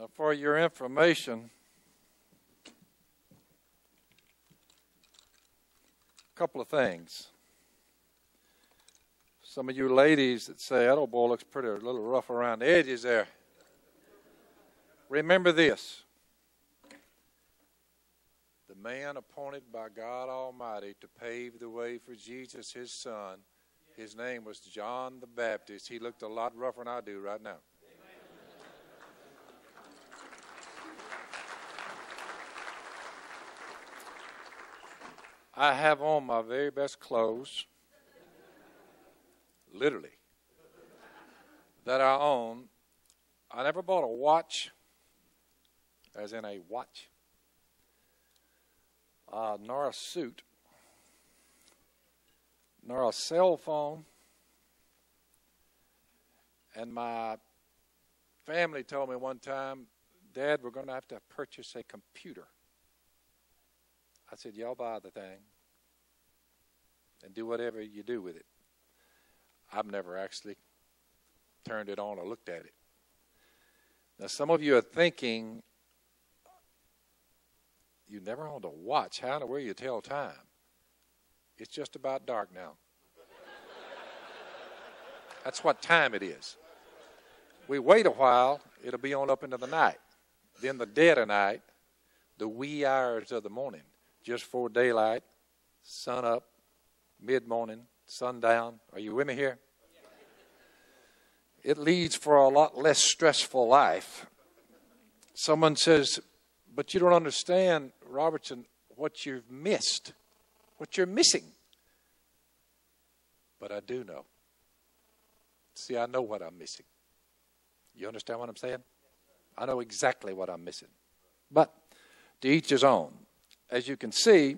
Now, for your information, a couple of things. Some of you ladies that say, that old boy looks pretty a little rough around the edges there. Remember this the man appointed by God Almighty to pave the way for Jesus, his son, his name was John the Baptist. He looked a lot rougher than I do right now. I have on my very best clothes, literally, that I own. I never bought a watch, as in a watch, uh, nor a suit, nor a cell phone. And my family told me one time, Dad, we're going to have to purchase a computer. I said, Y'all buy the thing and do whatever you do with it. I've never actually turned it on or looked at it. Now, some of you are thinking, you never owned a watch. How in the world you tell time? It's just about dark now. That's what time it is. We wait a while, it'll be on up into the night. Then the dead of night, the wee hours of the morning just for daylight, sun up, mid morning, sundown. Are you with me here? It leads for a lot less stressful life. Someone says, but you don't understand, Robertson, what you've missed, what you're missing. But I do know. See, I know what I'm missing. You understand what I'm saying? I know exactly what I'm missing. But to each his own as you can see,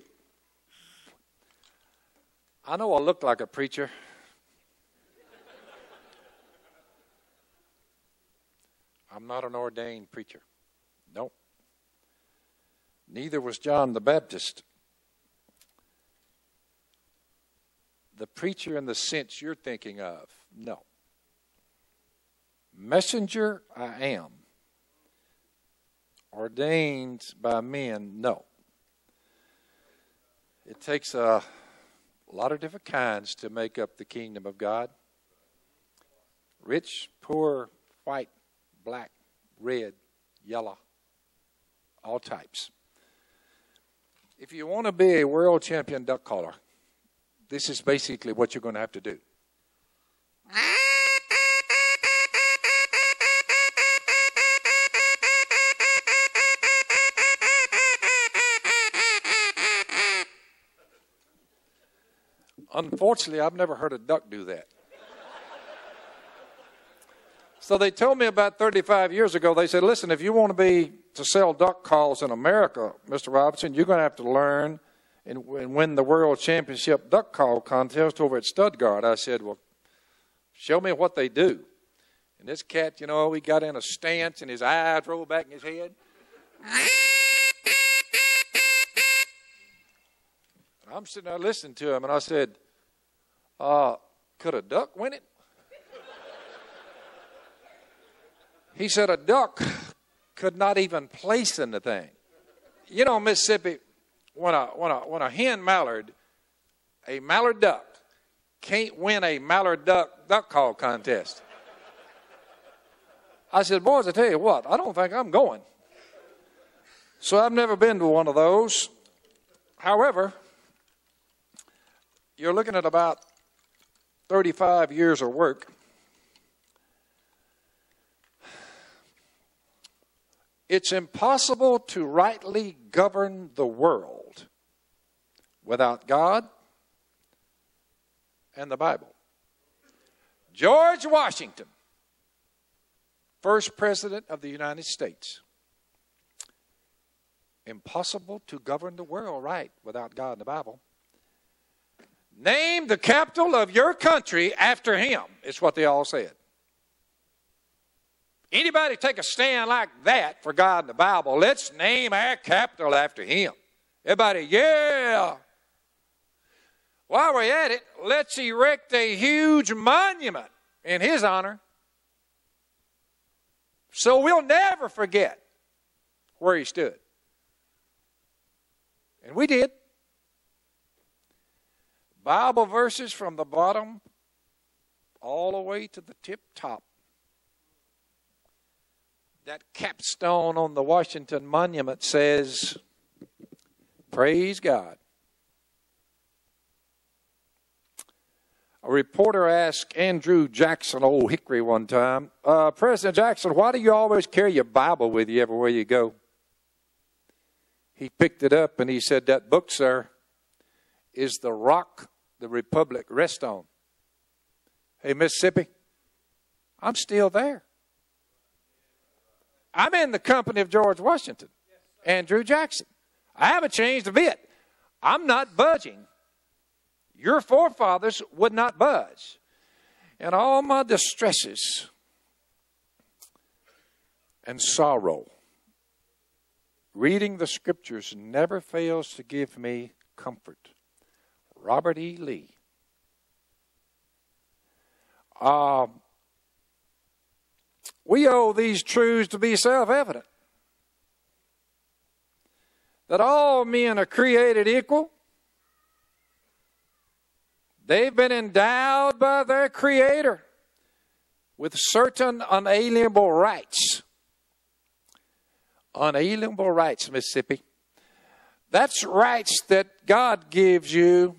I know I look like a preacher. I'm not an ordained preacher. Nope. Neither was John the Baptist. The preacher in the sense you're thinking of, no. Messenger, I am. Ordained by men, no. It takes a, a lot of different kinds to make up the kingdom of God rich, poor, white, black, red, yellow, all types. If you want to be a world champion duck caller, this is basically what you're going to have to do. Ah! Unfortunately, I've never heard a duck do that. So they told me about 35 years ago, they said, listen, if you want to be to sell duck calls in America, Mr. Robertson, you're going to have to learn and, and win the world championship duck call contest over at Stuttgart. I said, well, show me what they do. And this cat, you know, he got in a stance and his eyes rolled back in his head. I'm sitting there listening to him, and I said, uh, Could a duck win it? He said, A duck could not even place in the thing. You know, Mississippi, when a, when a, when a hen mallard, a mallard duck, can't win a mallard duck duck call contest. I said, Boys, I tell you what, I don't think I'm going. So I've never been to one of those. However, you're looking at about 35 years of work. It's impossible to rightly govern the world without God and the Bible. George Washington, first president of the United States. Impossible to govern the world right without God and the Bible. Name the capital of your country after him, is what they all said. Anybody take a stand like that for God in the Bible? Let's name our capital after him. Everybody, yeah. While we're at it, let's erect a huge monument in his honor. So we'll never forget where he stood. And we did. Bible verses from the bottom all the way to the tip top. That capstone on the Washington Monument says, Praise God. A reporter asked Andrew Jackson, old Hickory, one time, uh, President Jackson, why do you always carry your Bible with you everywhere you go? He picked it up and he said, That book, sir, is the rock the Republic rests on. Hey, Mississippi, I'm still there. I'm in the company of George Washington, Andrew Jackson. I haven't changed a bit. I'm not budging. Your forefathers would not budge. And all my distresses and sorrow, reading the scriptures never fails to give me comfort. Robert E. Lee. Um, we owe these truths to be self evident that all men are created equal They've been endowed by their Creator with certain unalienable rights. Unalienable rights, Mississippi. That's rights that God gives you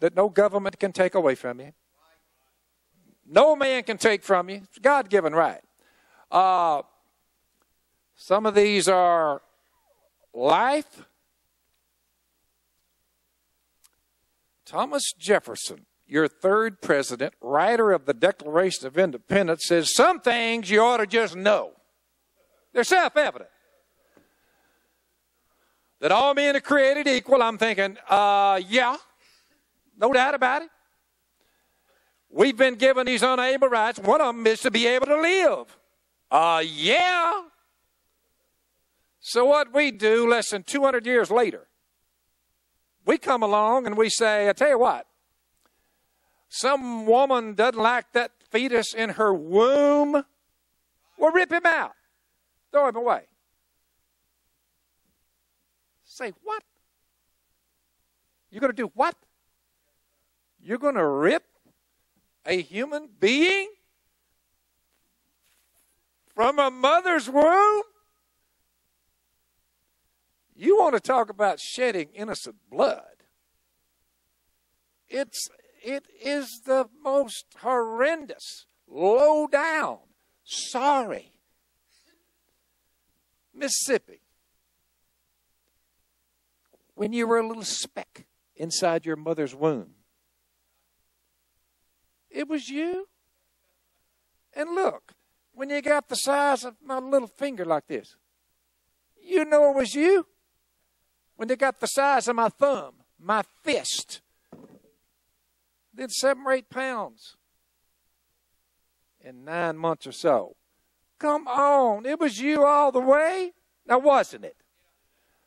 that no government can take away from you. No man can take from you. It's God given right. Uh, some of these are life, Thomas Jefferson, your third president, writer of the Declaration of Independence, says some things you ought to just know. They're self evident. That all men are created equal, I'm thinking, uh, yeah, no doubt about it. We've been given these unable rights. One of them is to be able to live. Uh, yeah. So, what we do less than 200 years later we come along and we say, I tell you what, some woman doesn't like that fetus in her womb, we'll rip him out, throw him away. Say, what? You're going to do what? You're going to rip a human being from a mother's womb? You want to talk about shedding innocent blood? It's it is the most horrendous, low down, sorry. Mississippi. When you were a little speck inside your mother's womb, it was you. And look, when you got the size of my little finger like this, you know it was you when they got the size of my thumb, my fist, then seven or eight pounds in nine months or so. Come on, it was you all the way. Now, wasn't it?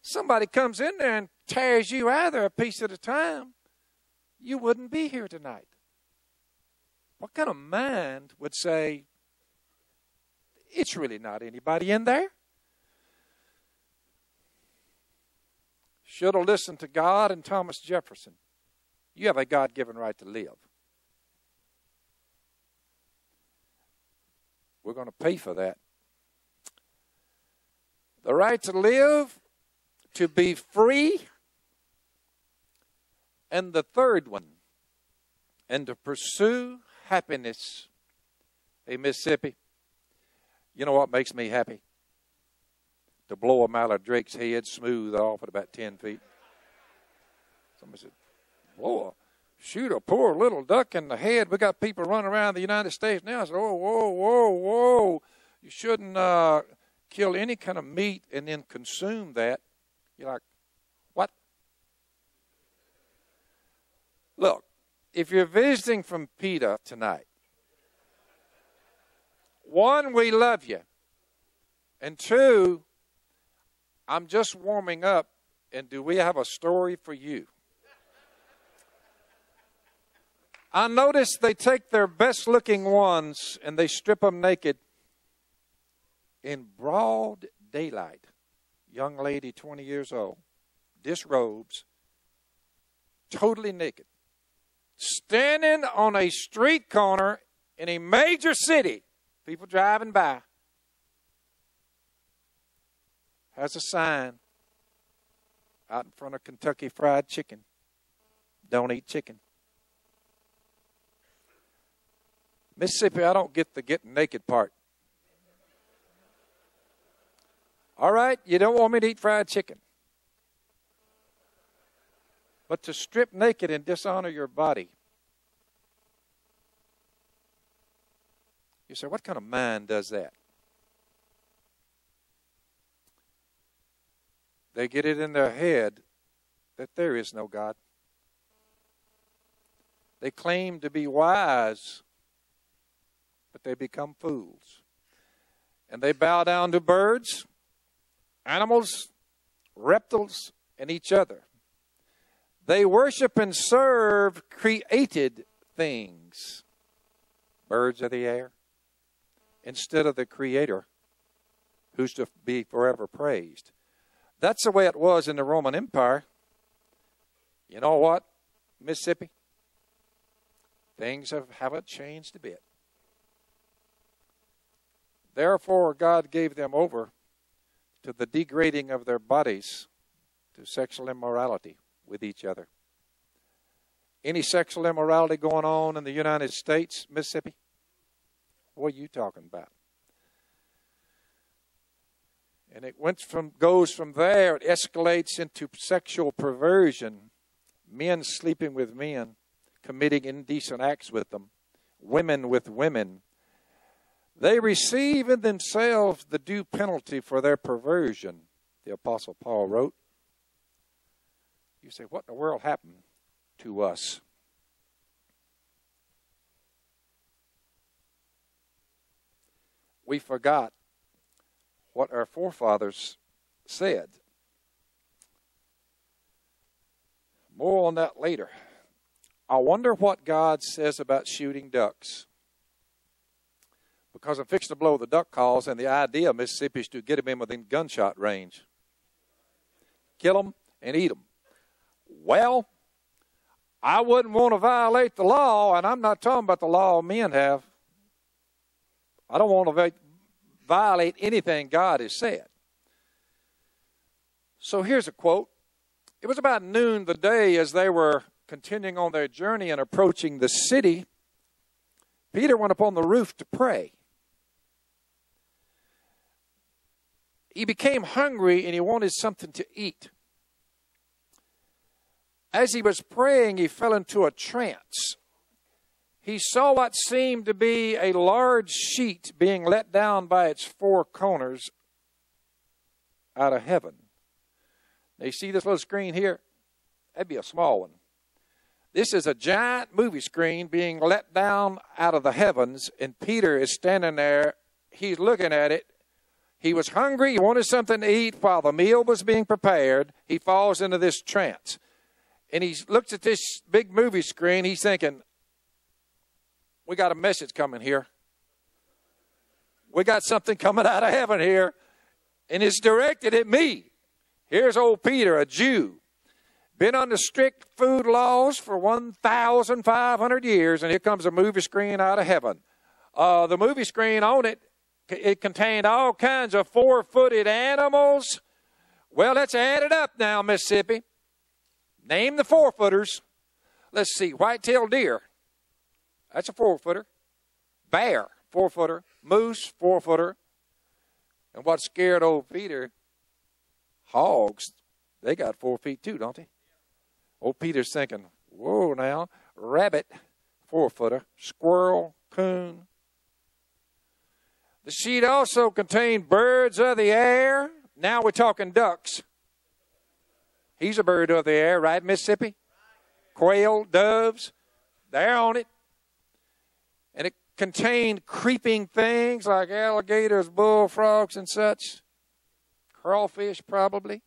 Somebody comes in there and tears you out there a piece at a time. You wouldn't be here tonight. What kind of mind would say, it's really not anybody in there? should have listened to God and Thomas Jefferson. You have a God given right to live. We're going to pay for that. The right to live, to be free, and the third one, and to pursue happiness. Hey, Mississippi, you know what makes me happy? to blow a mallard drake's head smooth off at about 10 feet. Somebody said, blow a, shoot a poor little duck in the head. We got people running around the United States now. I said, oh, whoa, whoa, whoa. You shouldn't uh, kill any kind of meat and then consume that. You're like, what? Look, if you're visiting from PETA tonight, one, we love you. And two, I'm just warming up, and do we have a story for you? I notice they take their best looking ones and they strip them naked in broad daylight, young lady, 20 years old, disrobes, totally naked, standing on a street corner in a major city, people driving by, has a sign out in front of Kentucky Fried Chicken. Don't eat chicken. Mississippi, I don't get the getting naked part. All right, you don't want me to eat fried chicken. But to strip naked and dishonor your body. You say, what kind of mind does that? They get it in their head that there is no God. They claim to be wise, but they become fools. And they bow down to birds, animals, reptiles, and each other. They worship and serve created things, birds of the air, instead of the Creator, who's to be forever praised. That's the way it was in the Roman Empire. You know what, Mississippi? Things have, haven't changed a bit. Therefore, God gave them over to the degrading of their bodies to sexual immorality with each other. Any sexual immorality going on in the United States, Mississippi? What are you talking about? And it went from goes from there, it escalates into sexual perversion, men sleeping with men, committing indecent acts with them, women with women. They receive in themselves the due penalty for their perversion, the Apostle Paul wrote. You say, what in the world happened to us? We forgot what our forefathers said. More on that later. I wonder what God says about shooting ducks. Because I'm fixing to blow the duck calls, and the idea of Mississippi is to get them in within gunshot range. Kill them and eat them. Well, I wouldn't want to violate the law, and I'm not talking about the law men have. I don't want to violate anything God has said. So here's a quote. It was about noon the day as they were continuing on their journey and approaching the city. Peter went up on the roof to pray. He became hungry and he wanted something to eat. As he was praying, he fell into a trance he saw what seemed to be a large sheet being let down by its four corners out of heaven. Now, you see this little screen here? That'd be a small one. This is a giant movie screen being let down out of the heavens, and Peter is standing there. He's looking at it. He was hungry. He wanted something to eat while the meal was being prepared. He falls into this trance. And he looks at this big movie screen. He's thinking, we got a message coming here. We got something coming out of heaven here, and it's directed at me. Here's old Peter, a Jew, been under strict food laws for 1,500 years, and here comes a movie screen out of heaven. Uh, the movie screen on it, it contained all kinds of four footed animals. Well, let's add it up now, Mississippi. Name the four footers. Let's see, white-tailed deer, that's a four footer. Bear, four footer. Moose, four footer. And what scared old Peter? Hogs, they got four feet too, don't they? Old Peter's thinking, whoa now, rabbit, four footer, squirrel, coon. The sheet also contained birds of the air. Now we're talking ducks. He's a bird of the air, right, Mississippi? Quail, doves, they're on it and it contained creeping things like alligators, bullfrogs, and such. Crawfish, probably.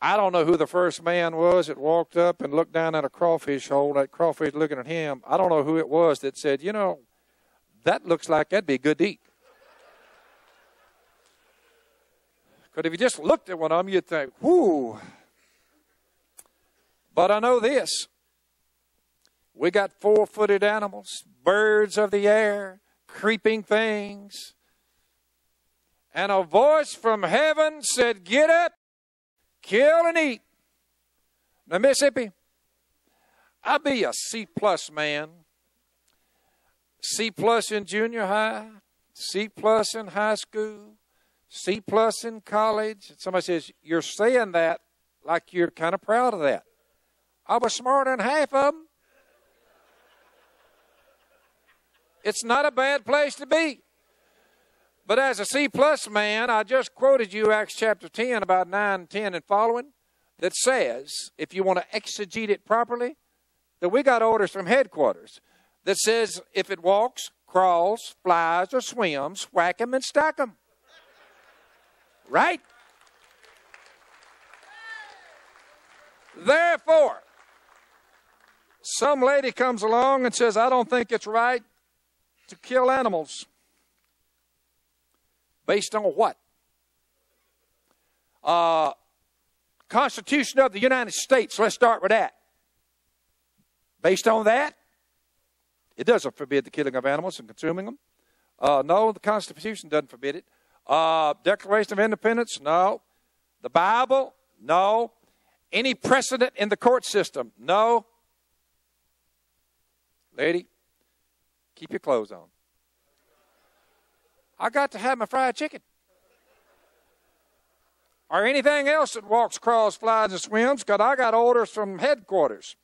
I don't know who the first man was that walked up and looked down at a crawfish hole, that crawfish looking at him. I don't know who it was that said, you know, that looks like that'd be good to eat. Because if you just looked at one of them, you'd think, whoo. But I know this. We got four footed animals, birds of the air, creeping things. And a voice from heaven said, Get up, kill and eat. Now, Mississippi, I'll be a C plus man. C plus in junior high, C plus in high school, C plus in college. Somebody says, You're saying that like you're kind of proud of that. I was smarter than half of them. It's not a bad place to be. But as a C plus man, I just quoted you Acts chapter 10, about 9, 10, and following, that says, if you want to exegete it properly, that we got orders from headquarters that says if it walks, crawls, flies, or swims, whack 'em and stack 'em. Right? Therefore, some lady comes along and says, I don't think it's right to kill animals. Based on what? Uh, Constitution of the United States. Let's start with that. Based on that, it doesn't forbid the killing of animals and consuming them. Uh, no, the Constitution doesn't forbid it. Uh, Declaration of Independence, no. The Bible, no. Any precedent in the court system, no. Lady, keep your clothes on. I got to have my fried chicken. Or anything else that walks, crawls, flies, and swims, because I got orders from headquarters.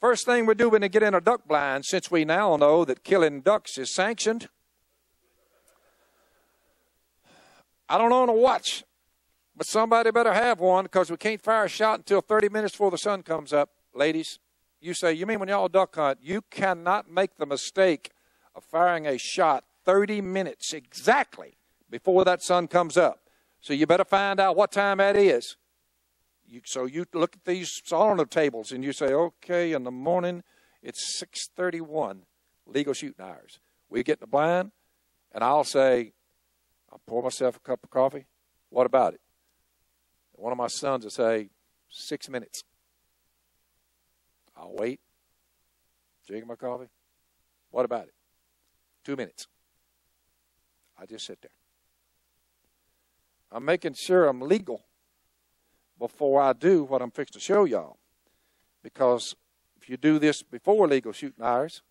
First thing we do when we get in a duck blind, since we now know that killing ducks is sanctioned, I don't own a watch, but somebody better have one because we can't fire a shot until 30 minutes before the sun comes up. Ladies, you say, you mean when y'all duck hunt, you cannot make the mistake of firing a shot 30 minutes exactly before that sun comes up. So you better find out what time that is. You, so you look at these the tables and you say, okay, in the morning it's 6:31, legal shooting hours. We get in the blind, and I'll say, I'll pour myself a cup of coffee. What about it? One of my sons will say, six minutes. I'll wait, drink my coffee. What about it? Two minutes. I just sit there. I'm making sure I'm legal before I do what I'm fixed to show y'all. Because if you do this before legal shooting hours,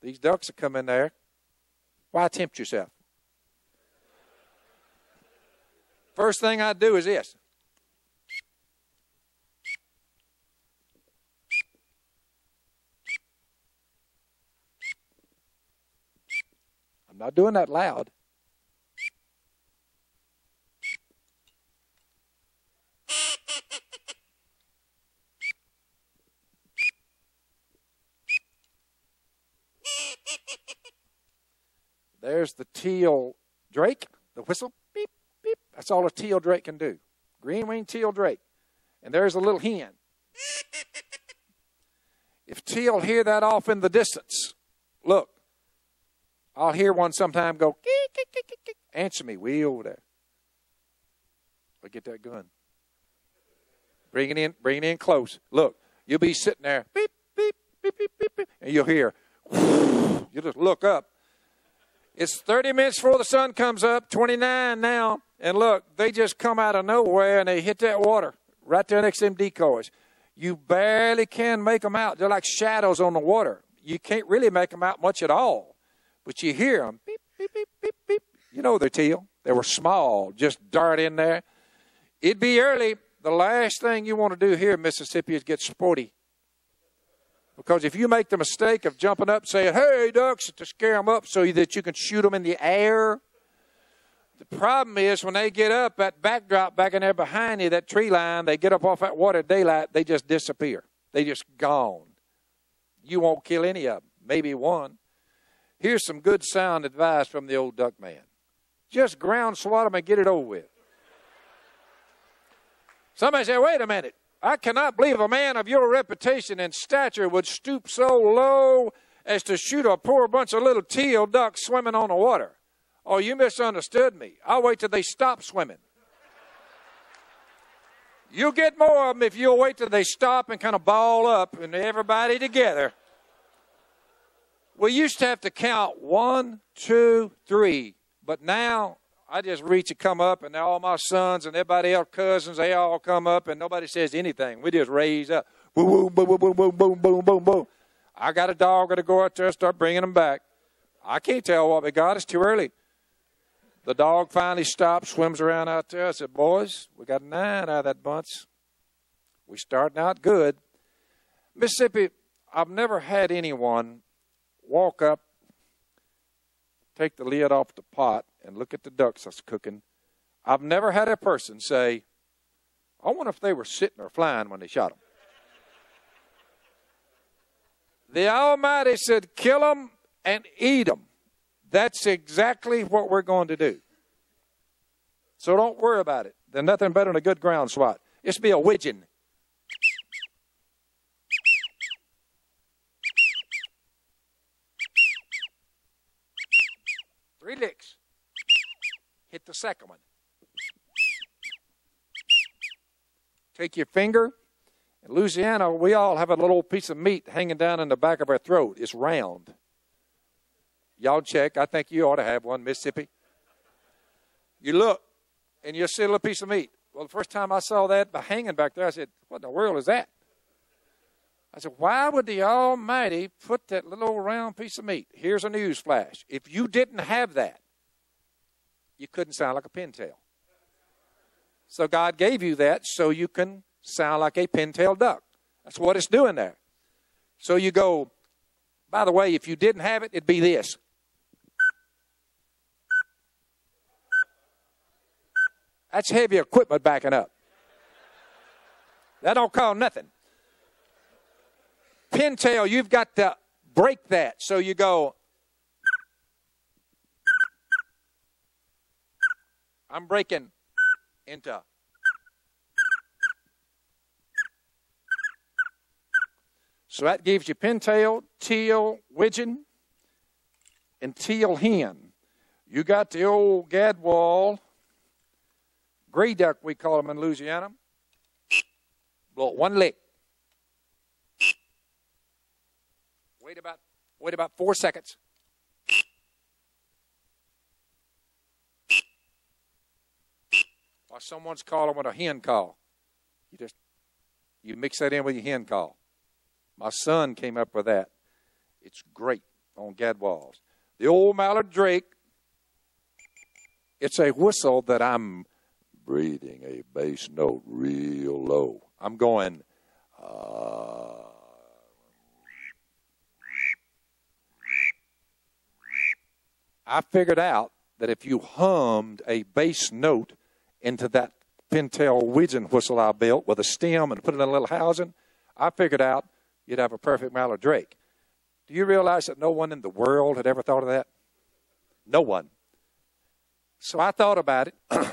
these ducks will come in there. Why tempt yourself? First thing I do is this. I'm not doing that loud. There's the teal drake, the whistle. Beep, beep. That's all a teal drake can do. Green winged teal drake. And there's a little hen. If teal hear that off in the distance, look, I'll hear one sometime go, kick, kick, kick, kick, answer me way over there. I get that gun. Bring it in, bring it in close. Look, you'll be sitting there, beep, beep, beep, beep, beep, beep and you'll hear, you just look up. It's 30 minutes before the sun comes up, 29 now. And look, they just come out of nowhere and they hit that water right there next to them decoys. You barely can make them out. They're like shadows on the water. You can't really make them out much at all. But you hear them beep, beep, beep, beep, beep. You know they're teal. They were small, just dart in there. It'd be early. The last thing you want to do here in Mississippi is get sporty. Because if you make the mistake of jumping up saying, hey, ducks, to scare them up so that you can shoot them in the air, the problem is when they get up, that backdrop back in there behind you, that tree line, they get up off that water daylight, they just disappear. They just gone. You won't kill any of them, maybe one. Here's some good sound advice from the old duck man. Just ground swat them and get it over with. Somebody say, wait a minute. I cannot believe a man of your reputation and stature would stoop so low as to shoot a poor bunch of little teal ducks swimming on the water. Oh, you misunderstood me. I'll wait till they stop swimming. You'll get more of them if you'll wait till they stop and kind of ball up and everybody together. We used to have to count one, two, three, but now I just reach and come up, and all my sons and everybody else, cousins, they all come up, and nobody says anything. We just raise up. Boom, boom, boom, boom, boom, boom, boom, boom, boom. I got a dog, to go out there and start bringing them back. I can't tell what we got. It's too early. The dog finally stops, swims around out there. I said, Boys, we got nine out of that bunch. We starting out good. Mississippi, I've never had anyone walk up, take the lid off the pot, and look at the ducks was cooking. I've never had a person say, I wonder if they were sitting or flying when they shot them. the Almighty said, kill them and eat them. That's exactly what we're going to do. So don't worry about it. There's nothing better than a good ground swat. It's be a widgeon. Licks. Hit the second one. Take your finger. In Louisiana, we all have a little piece of meat hanging down in the back of our throat. It's round. Y'all check. I think you ought to have one, Mississippi. You look, and you see a little piece of meat. Well, the first time I saw that hanging back there, I said, What in the world is that? I said, Why would the Almighty put that little round piece of meat? Here's a news flash. If you didn't have that, you couldn't sound like a pintail. So God gave you that so you can sound like a pintail duck. That's what it's doing there. So you go, by the way, if you didn't have it, it'd be this. That's heavy equipment backing up. That don't call nothing. Pintail, you've got to break that. So you go. I'm breaking into. So that gives you pintail, teal, widgeon, and teal hen. You got the old gadwall Gray duck, we call them in Louisiana. Blow one lick. Wait about wait about four seconds. While someone's calling with a hen call. You just you mix that in with your hen call. My son came up with that. It's great on gadwalls. The old mallard drake. It's a whistle that I'm breathing a bass note real low. I'm going, uh, I figured out that if you hummed a bass note into that pintail widgeon whistle I built with a stem and put it in a little housing, I figured out you'd have a perfect mallard drake. Do you realize that no one in the world had ever thought of that? No one. So I thought about it.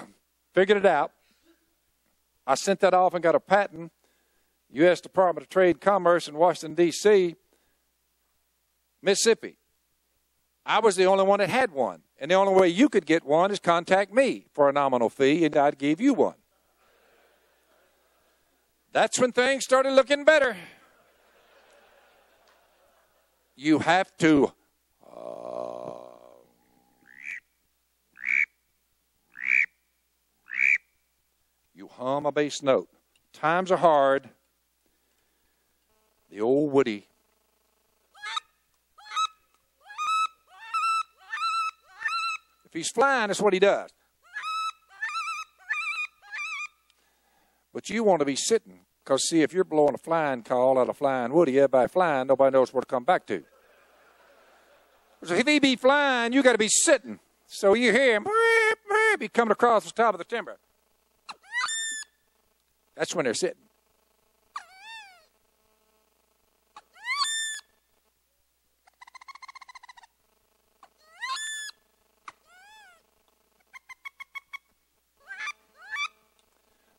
Figured it out. I sent that off and got a patent. U.S. Department of Trade and Commerce in Washington, D.C., Mississippi. I was the only one that had one. And the only way you could get one is contact me for a nominal fee, and I'd give you one. That's when things started looking better. You have to uh, you hum a bass note. Times are hard. The old Woody. He's flying, that's what he does. But you want to be sitting, because see, if you're blowing a flying call out of flying Woody, everybody flying, nobody knows where to come back to. So if he be flying, you got to be sitting. So you hear him, be coming across the top of the timber. That's when they're sitting.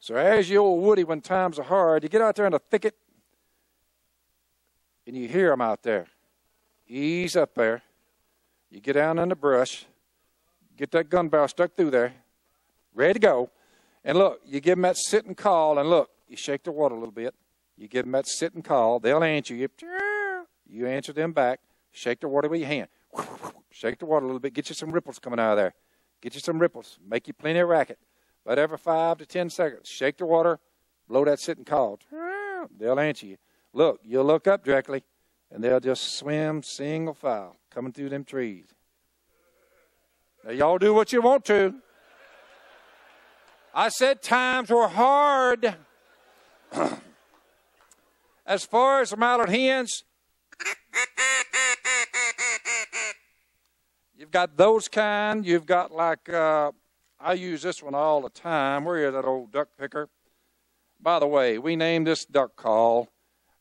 So as you old Woody, when times are hard, you get out there in the thicket and you hear them out there. Ease up there. You get down in the brush, get that gun barrel stuck through there, ready to go And look, you give them that sit and call, and look, you shake the water a little bit. You give them that sit and call. They'll answer you. You answer them back. Shake the water with your hand. Shake the water a little bit. Get you some ripples coming out of there. Get you some ripples. Make you plenty of racket. But every five to ten seconds, shake the water, blow that sitting call. They'll answer you. Look, you'll look up directly, and they'll just swim single file coming through them trees. Now, y'all do what you want to. I said times were hard. as far as the mallard hens, you've got those kind. You've got like, uh, I use this one all the time. Where is that old duck picker? By the way, we named this duck call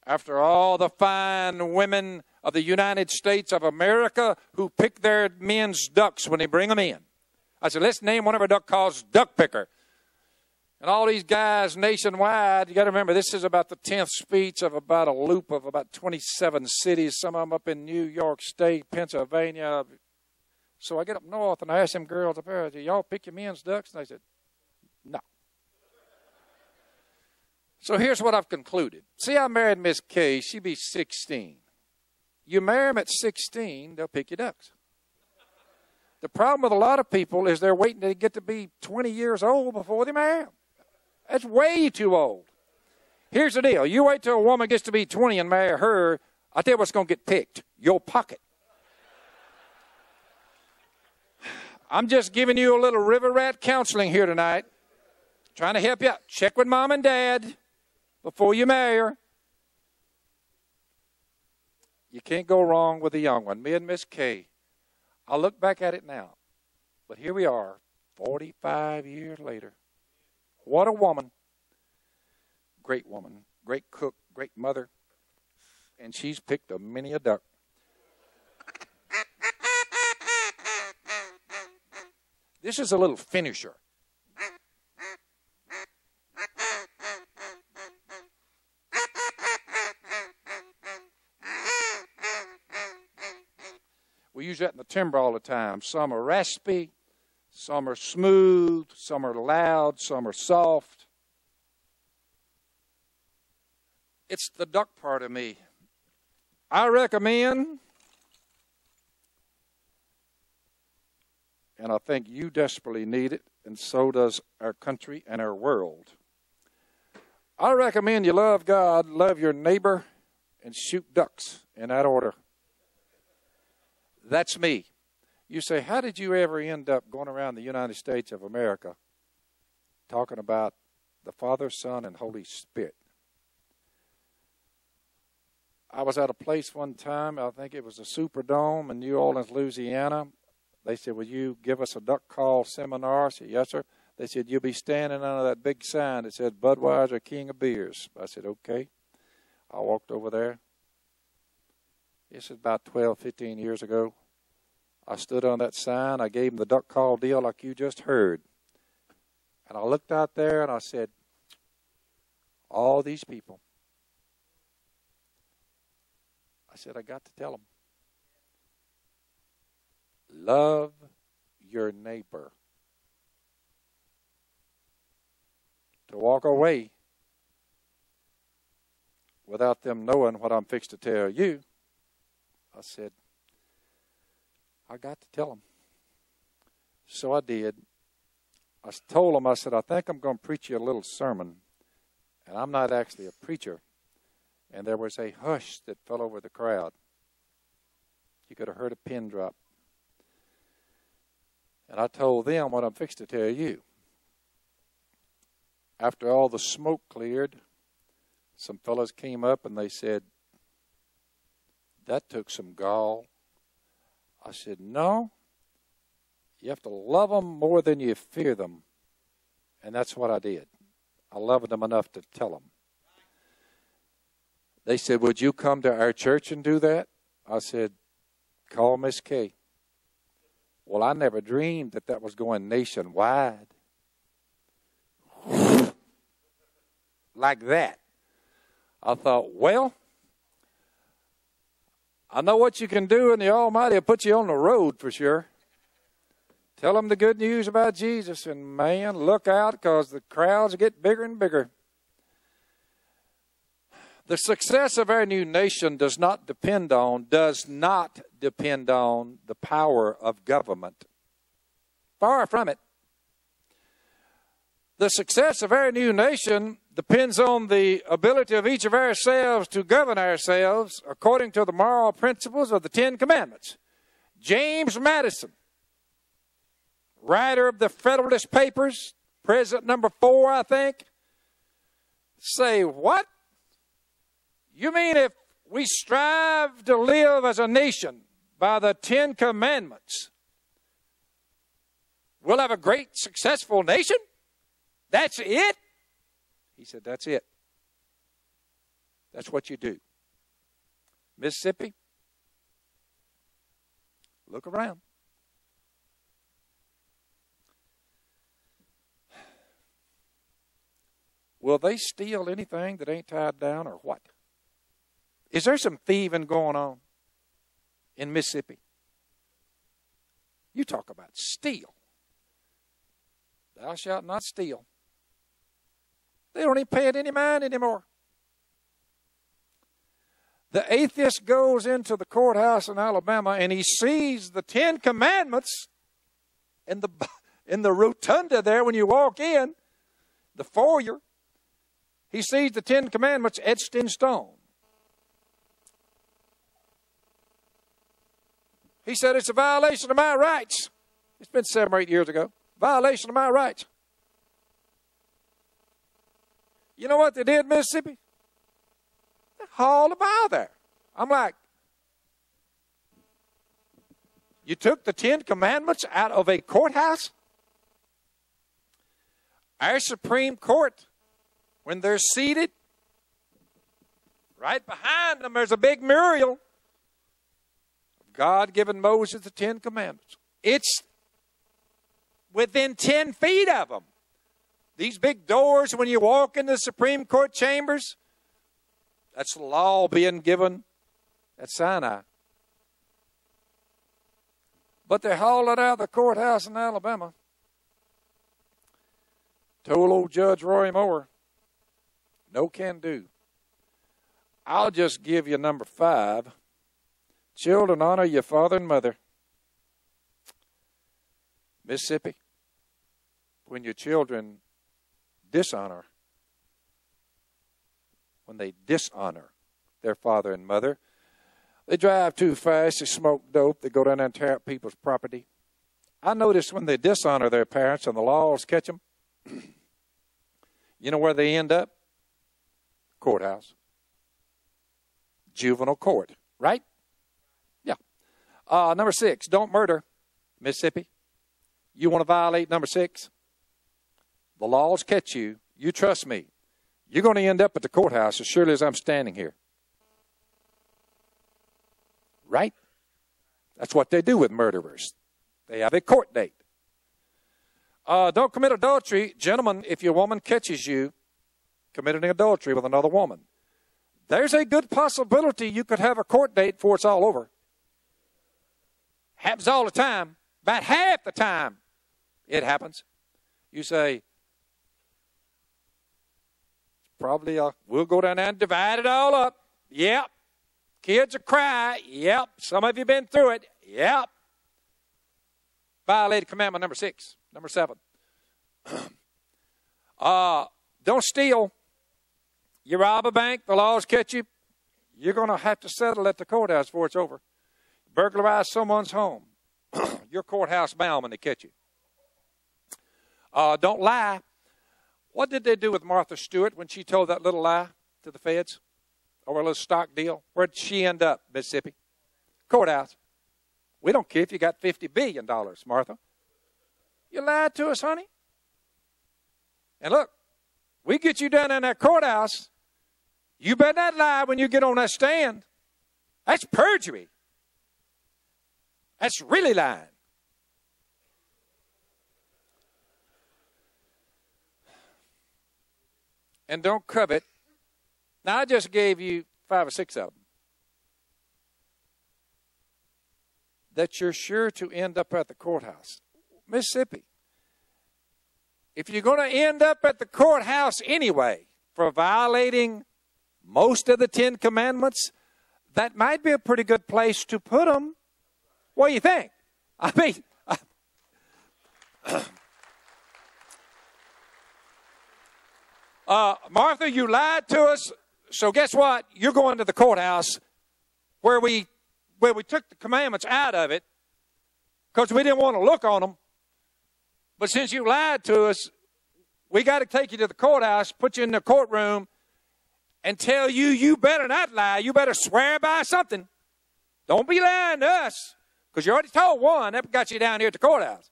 after all the fine women of the United States of America who pick their men's ducks when they bring them in. I said, let's name one of our duck calls Duck Picker. And all these guys nationwide, you got to remember, this is about the 10th speech of about a loop of about 27 cities, some of them up in New York State, Pennsylvania. So I get up north and I ask them girls up there, do y'all pick your men's ducks? And they said, no. So here's what I've concluded. See, I married Miss Kay. She be 16. You marry them at 16, they'll pick your ducks. The problem with a lot of people is they're waiting to get to be 20 years old before they marry them. That's way too old. Here's the deal. You wait till a woman gets to be 20 and marry her, i tell you what's going to get picked. Your pocket. I'm just giving you a little river rat counseling here tonight. Trying to help you out. Check with mom and dad before you marry her. You can't go wrong with a young one. Me and Miss Kay. I look back at it now. But here we are, 45 years later. What a woman. Great woman. Great cook. Great mother. And she's picked a many a duck. This is a little finisher. We use that in the timber all the time. Some are raspy, some are smooth, some are loud, some are soft. It's the duck part of me. I recommend, and I think you desperately need it, and so does our country and our world. I recommend you love God, love your neighbor, and shoot ducks in that order. That's me. You say, how did you ever end up going around the United States of America talking about the Father, Son, and Holy Spirit? I was at a place one time, I think it was a Superdome in New Orleans, Louisiana. They said, Will you give us a duck call seminar? I said, Yes, sir. They said, You'll be standing under that big sign that said Budweiser King of Beers. I said, Okay. I walked over there. This is about 12, 15 years ago. I stood on that sign. I gave them the duck call deal like you just heard. And I looked out there and I said, all these people. I said, I got to tell them. Love your neighbor. To walk away without them knowing what I'm fixed to tell you, I said, I got to tell them. So I did. I told them, I said, I think I'm going to preach you a little sermon. And I'm not actually a preacher. And there was a hush that fell over the crowd. You could have heard a pin drop. And I told them what I'm fixed to tell you. After all the smoke cleared, some fellows came up and they said, That took some gall. I said, No. You have to love them more than you fear them. And that's what I did. I loved them enough to tell them. They said, Would you come to our church and do that? I said, Call Miss Kay. Well, I never dreamed that that was going nationwide. like that. I thought, well, I know what you can do, and the Almighty will put you on the road for sure. Tell them the good news about Jesus, and man, look out because the crowds get bigger and bigger. The success of our new nation does not depend on, does not depend on the power of government. Far from it. The success of our new nation depends on the ability of each of ourselves to govern ourselves according to the moral principles of the Ten Commandments. James Madison writer of the Federalist Papers, president number four, I think, say, What? You mean if we strive to live as a nation by the Ten Commandments, we'll have a great, successful nation? That's it? He said, That's it. That's what you do. Mississippi, look around. Will they steal anything that ain't tied down or what? Is there some thieving going on in Mississippi? You talk about steal. Thou shalt not steal. They don't even pay it any mind anymore. The atheist goes into the courthouse in Alabama and he sees the Ten Commandments in the in the rotunda there when you walk in, the foyer. He sees the Ten Commandments etched in stone. He said, It's a violation of my rights. It's been seven or eight years ago. Violation of my rights. You know what they did, Mississippi? They hauled him out there. I'm like, you took the Ten Commandments out of a courthouse? Our Supreme Court when they're seated, right behind them there's a big mural God given Moses the Ten Commandments. It's within 10 feet of them. These big doors, when you walk into the Supreme Court chambers, that's the law being given at Sinai. But they hauled it out of the courthouse in Alabama. Told old Judge Roy Moore, no can do. I'll just give you number five. Children, honor your father and mother. Mississippi, when your children dishonor, when they dishonor their father and mother, they drive too fast, they smoke dope, they go down and tear up people's property. I notice when they dishonor their parents and the laws catch them, you know where they end up? courthouse. Juvenile court, right? Uh, number six, don't murder, Mississippi. You want to violate number six? The laws catch you. You trust me. You're going to end up at the courthouse as surely as I'm standing here. Right? That's what they do with murderers. They have a court date. Uh, don't commit adultery. Gentlemen, if your woman catches you committing adultery with another woman. There's a good possibility you could have a court date before it's all over. Happens all the time. About half the time it happens. You say, probably uh, we'll go down there and divide it all up. Yep. Kids are cry. Yep. Some of you been through it. Yep. Violated commandment number six. Number seven. uh, don't steal. You rob a bank, the laws catch you, you're going to have to settle at the courthouse before it's over. Burglarize someone's home, you're courthouse bound when they catch you. Uh, don't lie. What did they do with Martha Stewart when she told that little lie to the feds over a little stock deal? Where'd she end up, Mississippi? Courthouse. We don't care if you got $50 billion, Martha. You lied to us, honey. And look, we get you down in that courthouse, you better not lie when you get on that stand. That's perjury. That's really lying. And don't covet. Now, I just gave you five or six of them. That you're sure to end up at the courthouse. Mississippi. If you're going to end up at the courthouse anyway for violating most of the Ten Commandments, that might be a pretty good place to put them. What do you think? I mean, uh, Martha, you lied to us. So guess what? You're going to the courthouse where we where we took the commandments out of it because we didn't want to look on them. But since you lied to us, we got to take you to the courthouse, put you in the courtroom, and tell you you better not lie. You better swear by something. Don't be lying to us because you already told one that got you down here at the courthouse.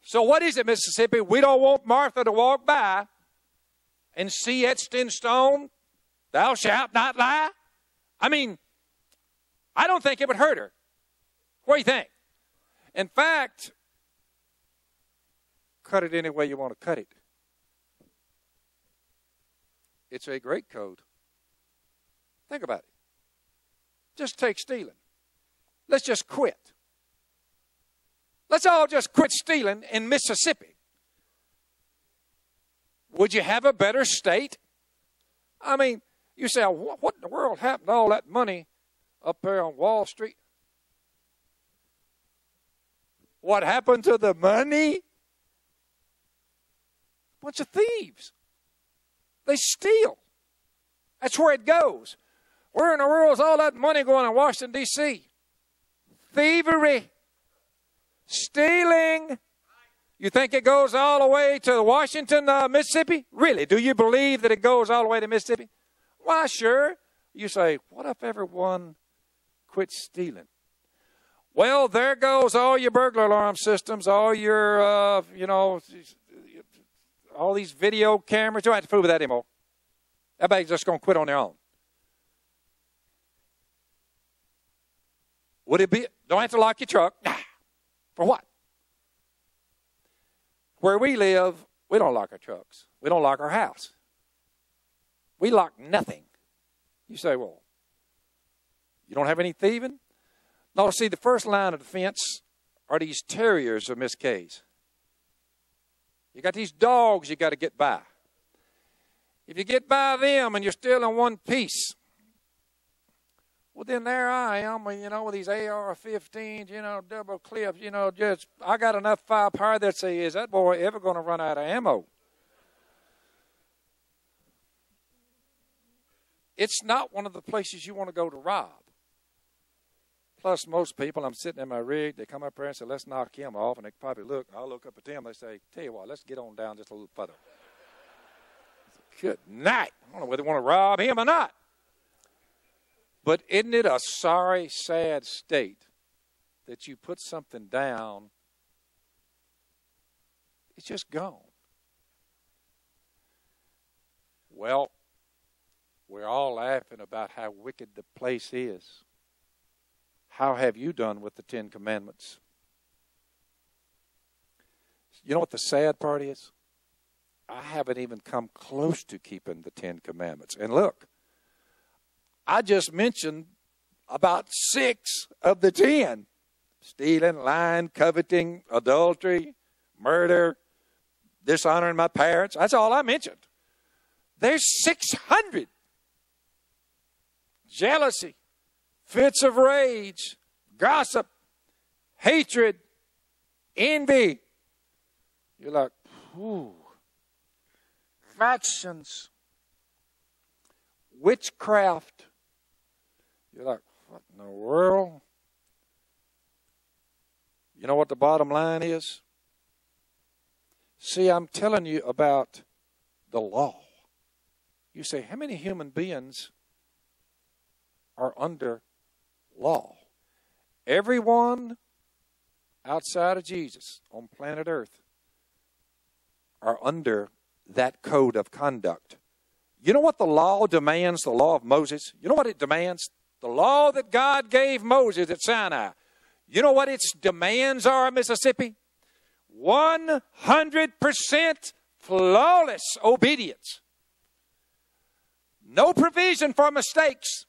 So, what is it, Mississippi? We don't want Martha to walk by and see etched in stone, Thou shalt not lie. I mean, I don't think it would hurt her. What do you think? In fact, cut it any way you want to cut it. It's a great code. Think about it. Just take stealing. Let's just quit. Let's all just quit stealing in Mississippi. Would you have a better state? I mean, you say, what in the world happened to all that money up there on Wall Street? What happened to the money? Bunch of thieves. They steal. That's where it goes. Where in the world is all that money going in Washington, D.C.? Thievery. Stealing. You think it goes all the way to Washington, uh, Mississippi? Really? Do you believe that it goes all the way to Mississippi? Why, sure. You say, what if everyone quit stealing? Well, there goes all your burglar alarm systems, all your, uh, you know, all these video cameras. You don't have to fool with that anymore. Everybody's just going to quit on their own. Would it be? Don't have to lock your truck. Nah. For what? Where we live, we don't lock our trucks. We don't lock our house. We lock nothing. You say, well, you don't have any thieving? No, see, the first line of defense are these terriers of Miss Kay's. You got these dogs you got to get by. If you get by them and you're still in one piece, well, then there I am, uh, you know, with these AR-15s, you know, double clips, you know, just I got enough firepower that say, is that boy ever going to run out of ammo? It's not one of the places you want to go to rob. Plus, most people, I'm sitting in my rig, they come up here and say, let's knock him off. And they probably look, I'll look up at them, they say, tell you what, let's get on down just a little further. Good night. I don't know whether they want to rob him or not. But isn't it a sorry, sad state that you put something down, it's just gone? Well, we're all laughing about how wicked the place is. How have you done with the Ten Commandments? You know what the sad part is? I haven't even come close to keeping the Ten Commandments. And look, I just mentioned about six of the ten stealing, lying, coveting, adultery, murder, dishonoring my parents. That's all I mentioned. There's 600 jealousy, fits of rage, gossip, hatred, envy. You're like, whew. Factions, witchcraft. You're like, what in the world? You know what the bottom line is? See, I'm telling you about the law. You say, how many human beings are under law. Everyone outside of Jesus on planet Earth are under that code of conduct. You know what the law demands, the law of Moses? You know what it demands? The law that God gave Moses at Sinai. You know what its demands are, Mississippi? 100% flawless obedience. No provision for mistakes.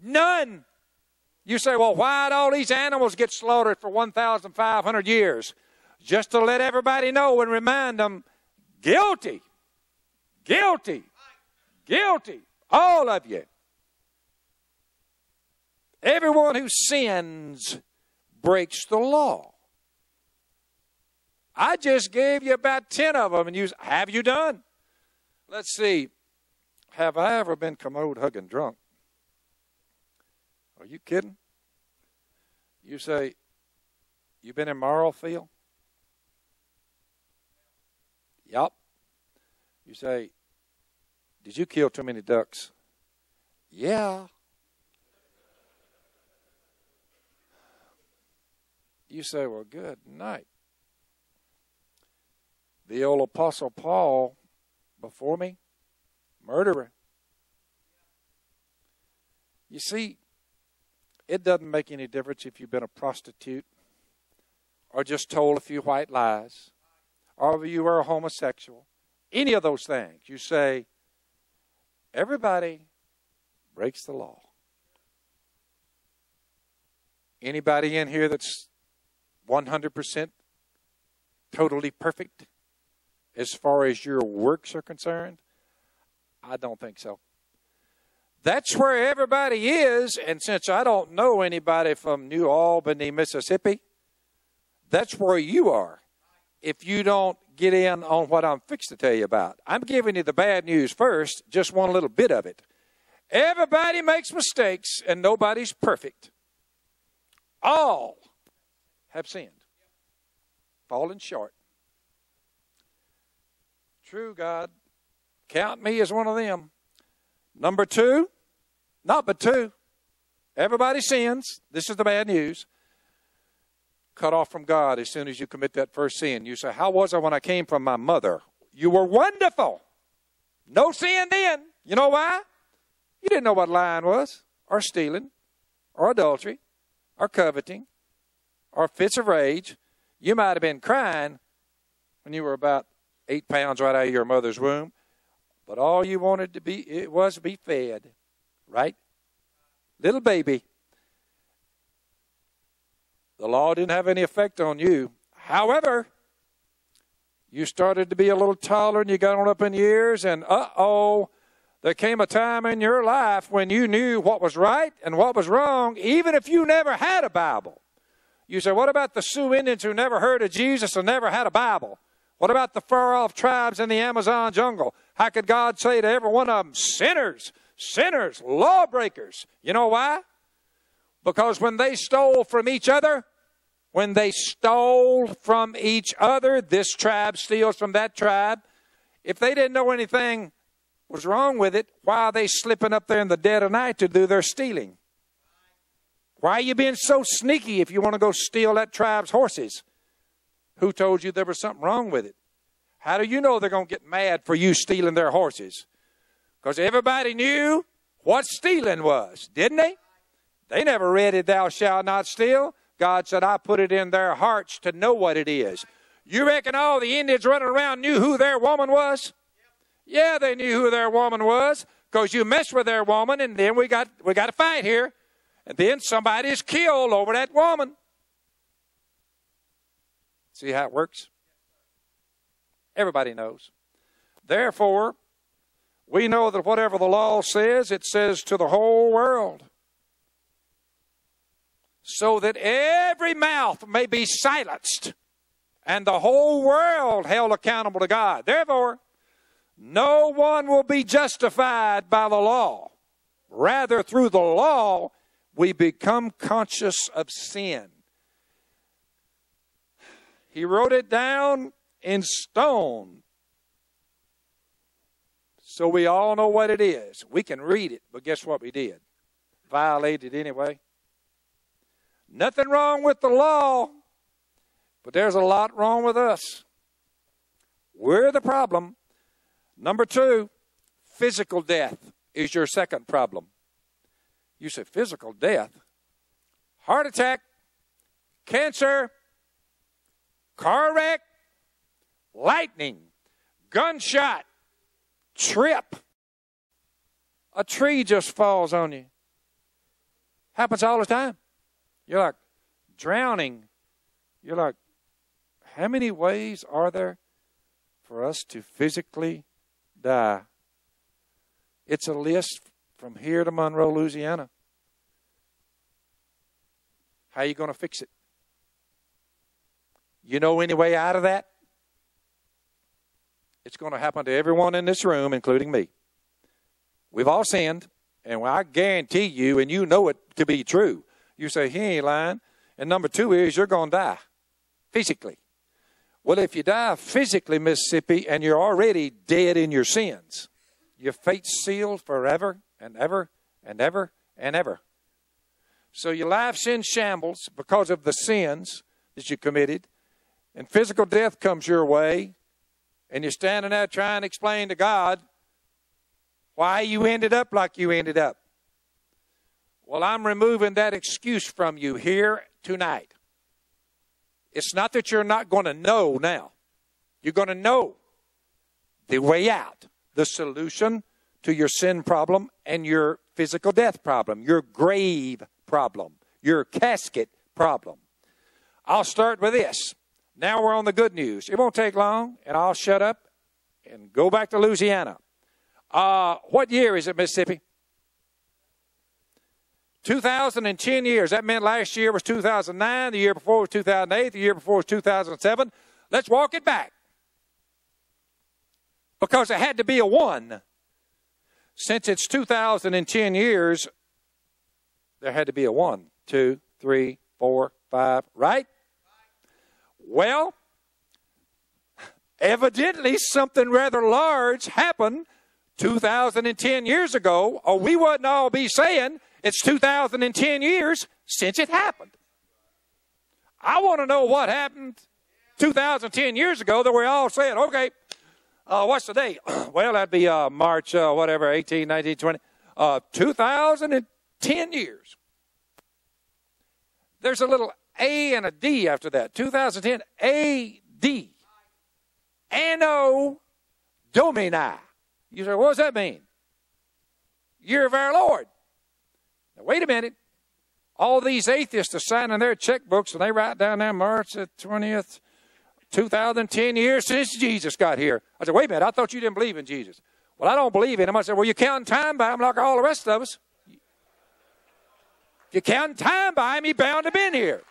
None. You say, well, why did all these animals get slaughtered for 1,500 years? just to let everybody know and remind them guilty, guilty, guilty, all of you. Everyone who sins breaks the law. I just gave you about 10 of them, and you have you done? Let's see. Have I ever been commode hugging drunk? Are you kidding? You say, You've been in Marlfield? Yup. You say, Did you kill too many ducks? Yeah. You say, Well, good night. The old Apostle Paul before me, murderer. You see, it doesn't make any difference if you've been a prostitute or just told a few white lies or you were a homosexual. Any of those things. You say, everybody breaks the law. Anybody in here that's 100% totally perfect as far as your works are concerned? I don't think so. That's where everybody is, and since I don't know anybody from New Albany, Mississippi, that's where you are. If you don't get in on what I'm fixed to tell you about, I'm giving you the bad news first, just one little bit of it. Everybody makes mistakes, and nobody's perfect. All have sinned, fallen short. True, God. Count me as one of them. Number two, not but two. Everybody sins. This is the bad news. Cut off from God as soon as you commit that first sin. You say, How was I when I came from my mother? You were wonderful. No sin then. You know why? You didn't know what lying was, or stealing, or adultery, or coveting, or fits of rage. You might have been crying when you were about eight pounds right out of your mother's womb, but all you wanted to be it was to be fed right? Little baby. The law didn't have any effect on you. However, you started to be a little taller and you got on up in years, and uh oh, there came a time in your life when you knew what was right and what was wrong, even if you never had a Bible. You say, what about the Sioux Indians who never heard of Jesus and never had a Bible? What about the far off tribes in the Amazon jungle? How could God say to every one of them, sinners? sinners, lawbreakers. You know why? Because when they stole from each other, when they stole from each other, this tribe steals from that tribe. If they didn't know anything was wrong with it, why are they slipping up there in the dead of night to do their stealing? Why are you being so sneaky if you want to go steal that tribe's horses? Who told you there was something wrong with it? How do you know they're going to get mad for you stealing their horses? Because everybody knew what stealing was, didn't they? They never read it, Thou shalt not steal. God said, I put it in their hearts to know what it is. You reckon all the Indians running around knew who their woman was? Yeah, they knew who their woman was because you mess with their woman, and then we got we got a fight here, and then somebody is killed over that woman. See how it works? Everybody knows. Therefore, we know that whatever the law says, it says to the whole world. So that every mouth may be silenced and the whole world held accountable to God. Therefore, no one will be justified by the law. Rather, through the law, we become conscious of sin. He wrote it down in stone so we all know what it is. We can read it, but guess what we did? Violated anyway. Nothing wrong with the law, but there's a lot wrong with us. We're the problem. Number two, physical death is your second problem. You say physical death? Heart attack, cancer, car wreck, lightning, gunshot, trip, a tree just falls on you. Happens all the time. You're like drowning. You're like How many ways are there for us to physically die? It's a list from here to Monroe, Louisiana. How are you going to fix it? You know any way out of that? It's going to happen to everyone in this room, including me. We've all sinned, and I guarantee you, and you know it to be true. You say, he ain't lying. And number two is you're going to die physically. Well, if you die physically, Mississippi, and you're already dead in your sins, your fate's sealed forever and ever and ever and ever. So your life's in shambles because of the sins that you committed, and physical death comes your way, and you're standing there trying to explain to God why you ended up like you ended up. Well, I'm removing that excuse from you here tonight. It's not that you're not going to know now. You're going to know the way out, the solution to your sin problem and your physical death problem, your grave problem, your casket problem. I'll start with this. Now we're on the good news. It won't take long, and I'll shut up and go back to Louisiana. Uh, what year is it, Mississippi? 2010 years. That meant last year was 2009, the year before was 2008, the year before was 2007. Let's walk it back. Because it had to be a one. Since it's 2010 years, there had to be a one, two, three, four, five, right? Well, evidently something rather large happened 2010 years ago, or we wouldn't all be saying it's 2010 years since it happened. I want to know what happened 2010 years ago that we all said, okay, uh, what's the date? well, that'd be uh, March, uh, whatever, 18, 19, 20. Uh, 2010 years. There's a little A and a D after that. 2010 AD. Anno Domini. You say, what does that mean? Year of our Lord. Now, wait a minute. All these atheists are signing their checkbooks and they write down there March the 20th, 2010 years since Jesus got here. I said, wait a minute, I thought you didn't believe in Jesus. Well, I don't believe in him. I said, well, you're counting time by him like all the rest of us. If you're counting time by him, he bound to have been here.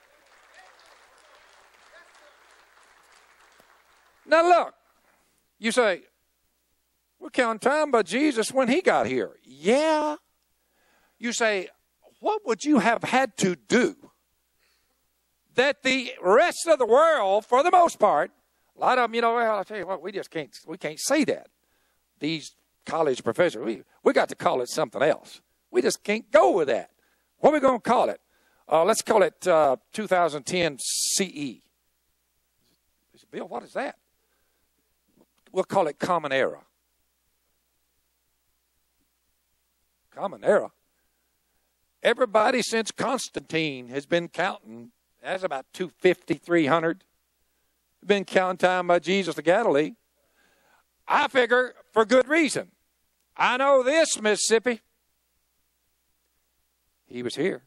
Now look, you say, we're counting time by Jesus when he got here. Yeah, you say, what would you have had to do that the rest of the world, for the most part, a lot of them, you know, well, I tell you what, we just can't, we can't say that. These college professors, we, we got to call it something else. We just can't go with that. What are we going to call it? Uh, let's call it uh, 2010 CE. Bill, what is that? We'll call it Common Era. Common Era. Everybody since Constantine has been counting. That's about 250, 300. Been counting time by Jesus of Galilee. I figure for good reason. I know this, Mississippi. He was here.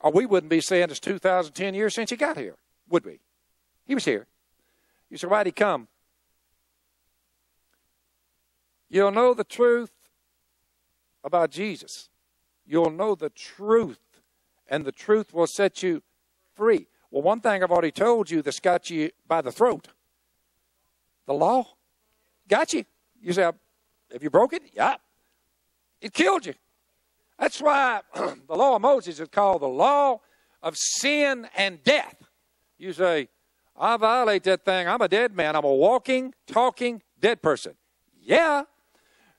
Or we wouldn't be saying it's 2010 years since he got here, would we? He was here. You say, why'd he come? You'll know the truth about Jesus you'll know the truth, and the truth will set you free. Well, one thing I've already told you that's got you by the throat the law got you. You say, Have you broke it? Yeah. It killed you. That's why the law of Moses is called the law of sin and death. You say, I violate that thing. I'm a dead man. I'm a walking, talking, dead person. Yeah.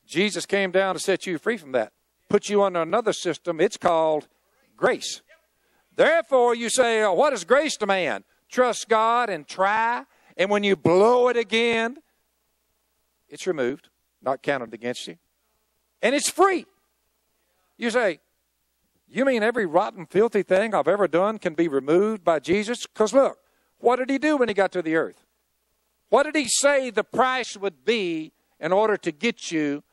Jesus came down to set you free from that put you under another system. It's called grace. Therefore, you say, oh, What is grace to man? Trust God and try. And when you blow it again, it's removed, not counted against you. And it's free. You say, You mean every rotten, filthy thing I've ever done can be removed by Jesus? Because look, what did he do when he got to the earth? What did he say the price would be in order to get you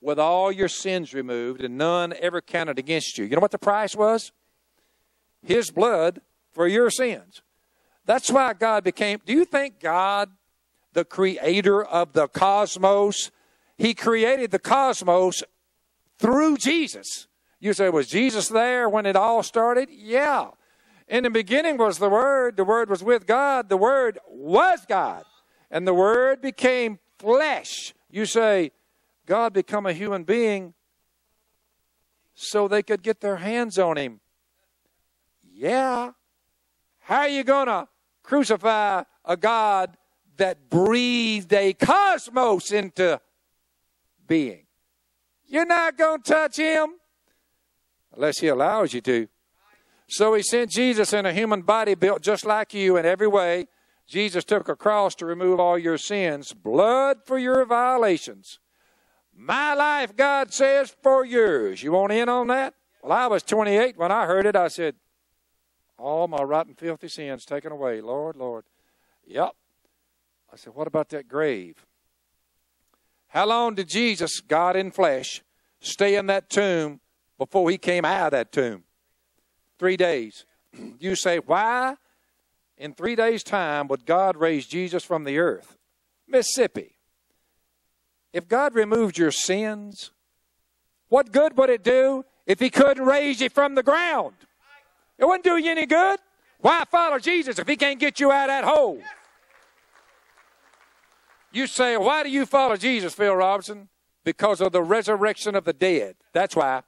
with all your sins removed and none ever counted against you. You know what the price was? His blood for your sins. That's why God became. Do you think God, the creator of the cosmos, he created the cosmos through Jesus? You say, was Jesus there when it all started? Yeah. In the beginning was the Word, the Word was with God, the Word was God, and the Word became flesh. You say, God become a human being so they could get their hands on him. Yeah. How are you going to crucify a God that breathed a cosmos into being? You're not going to touch him unless he allows you to. So he sent Jesus in a human body built just like you in every way. Jesus took a cross to remove all your sins, blood for your violations. My life, God says, for yours. You want in on that? Well, I was 28 when I heard it. I said, All my rotten, filthy sins taken away. Lord, Lord. Yep. I said, What about that grave? How long did Jesus, God in flesh, stay in that tomb before he came out of that tomb? Three days. You say, Why in three days' time would God raise Jesus from the earth? Mississippi. If God removed your sins, what good would it do if He couldn't raise you from the ground? It wouldn't do you any good. Why follow Jesus if He can't get you out of that hole? You say, Why do you follow Jesus, Phil Robertson? Because of the resurrection of the dead. That's why.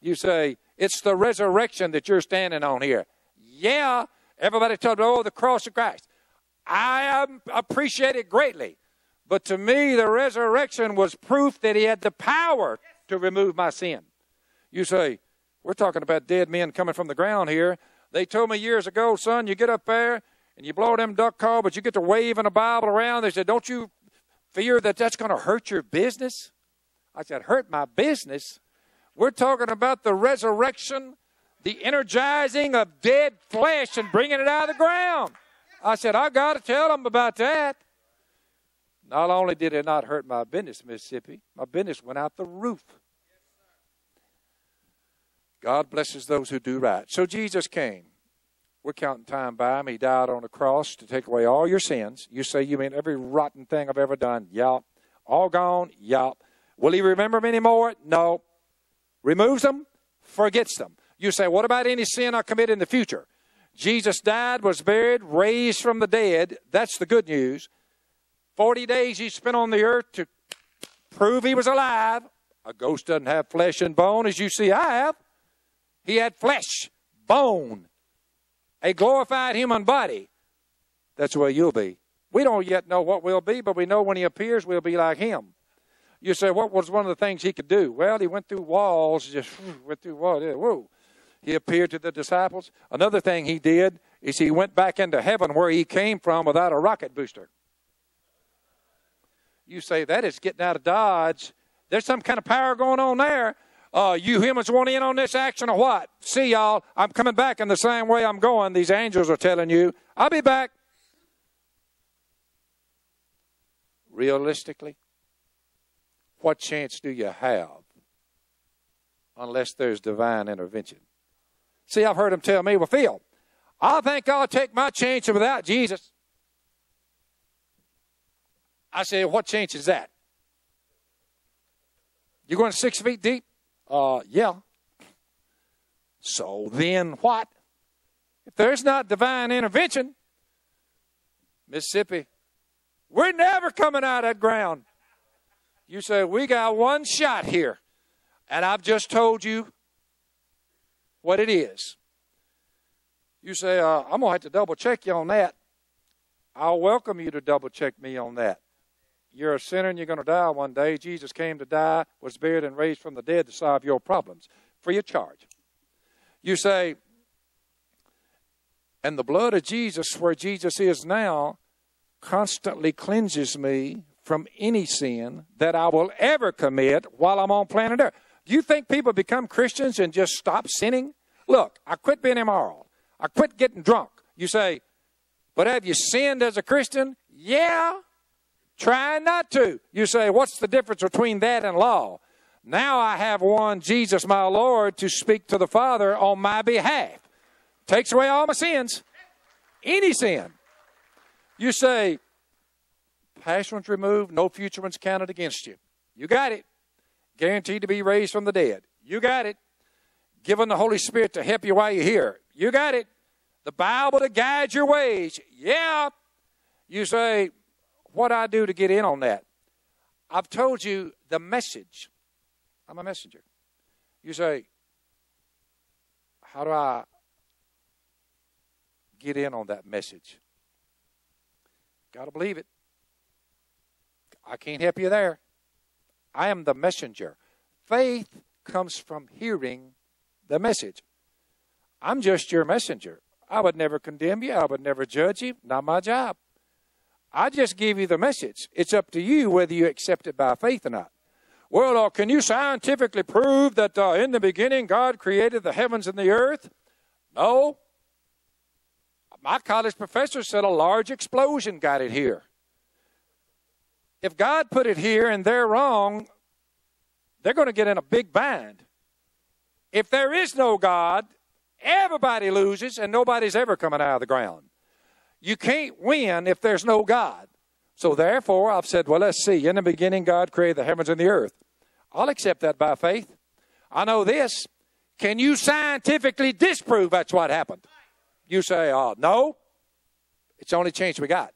You say, It's the resurrection that you're standing on here. Yeah, everybody told me, Oh, the cross of Christ. I appreciate it greatly. But to me, the resurrection was proof that he had the power to remove my sin. You say, we're talking about dead men coming from the ground here. They told me years ago, son, you get up there and you blow them duck call, but you get to waving a Bible around. They said, don't you fear that that's going to hurt your business? I said, hurt my business? We're talking about the resurrection, the energizing of dead flesh and bringing it out of the ground. I said, I got to tell them about that. Not only did it not hurt my business, Mississippi, my business went out the roof. God blesses those who do right. So Jesus came. We're counting time by him. He died on the cross to take away all your sins. You say, You mean every rotten thing I've ever done? Yup. All gone? Yup. Will he remember them anymore? No. Removes them, forgets them. You say, What about any sin I commit in the future? Jesus died, was buried, raised from the dead. That's the good news. 40 days he spent on the earth to prove he was alive. A ghost doesn't have flesh and bone as you see I have. He had flesh, bone, a glorified human body. That's where you'll be. We don't yet know what we'll be, but we know when he appears, we'll be like him. You say, what was one of the things he could do? Well, he went through walls, just went through walls. Whoa. He appeared to the disciples. Another thing he did is he went back into heaven where he came from without a rocket booster you say that is getting out of Dodge. There's some kind of power going on there. Uh, you humans want in on this action or what? See y'all. I'm coming back in the same way I'm going. These angels are telling you. I'll be back. Realistically, what chance do you have unless there's divine intervention? See, I've heard them tell me, well, Phil, I think I'll take my chance without Jesus. I say, what chance is that? You're going six feet deep? Uh, yeah. So then what? If there's not divine intervention, Mississippi, we're never coming out of that ground. You say, we got one shot here, and I've just told you what it is. You say, uh, I'm going to have to double check you on that. I'll welcome you to double check me on that. You're a sinner and you're going to die one day. Jesus came to die, was buried, and raised from the dead to solve your problems free of charge. You say, and the blood of Jesus, where Jesus is now, constantly cleanses me from any sin that I will ever commit while I'm on planet Earth. Do you think people become Christians and just stop sinning? Look, I quit being immoral. I quit getting drunk. You say, but have you sinned as a Christian? Yeah. Trying not to. You say, what's the difference between that and law? Now I have one, Jesus my Lord, to speak to the Father on my behalf. Takes away all my sins. Any sin. You say, past ones removed, no future ones counted against you. You got it. Guaranteed to be raised from the dead. You got it. Given the Holy Spirit to help you while you're here. You got it. The Bible to guide your ways. Yeah. You say, what I do to get in on that? I've told you the message. I'm a messenger. You say, how do I get in on that message? Got to believe it. I can't help you there. I am the messenger. Faith comes from hearing the message. I'm just your messenger. I would never condemn you. I would never judge you. Not my job. I just give you the message. It's up to you whether you accept it by faith or not. Well, uh, can you scientifically prove that uh, in the beginning God created the heavens and the earth? No. My college professor said a large explosion got it here. If God put it here and they're wrong, they're going to get in a big bind. If there is no God, everybody loses and nobody's ever coming out of the ground. You can't win if there's no God. So therefore, I've said, well, let's see. In the beginning, God created the heavens and the earth. I'll accept that by faith. I know this. Can you scientifically disprove that's what happened? You say, oh, no. It's the only chance we got.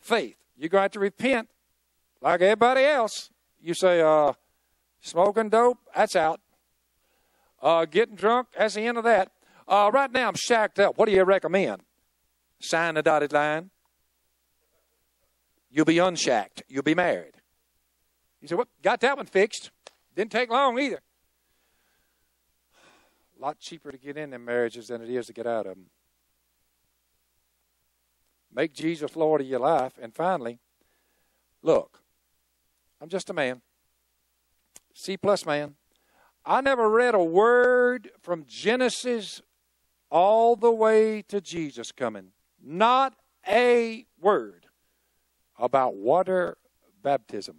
Faith. You're going to have to repent like everybody else. You say, uh, smoking dope, that's out. Uh, getting drunk, that's the end of that. Uh, right now, I'm shacked up. What do you recommend? Sign the dotted line. You'll be unshacked. You'll be married. You say, "What? Got that one fixed? Didn't take long either." A lot cheaper to get in them marriages than it is to get out of them. Make Jesus Lord of your life, and finally, look. I'm just a man. C plus man. I never read a word from Genesis all the way to Jesus coming. Not a word about water baptism.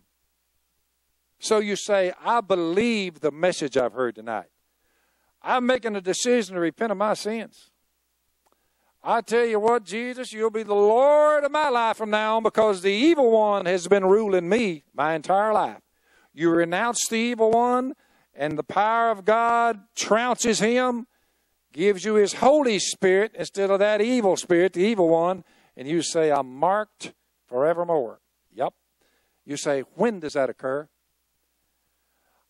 So you say, I believe the message I've heard tonight. I'm making a decision to repent of my sins. I tell you what, Jesus, you'll be the Lord of my life from now on because the evil one has been ruling me my entire life. You renounce the evil one, and the power of God trounces him, gives you his Holy Spirit instead of that evil spirit, the evil one, and you say, I'm marked forevermore. Yep. You say, when does that occur?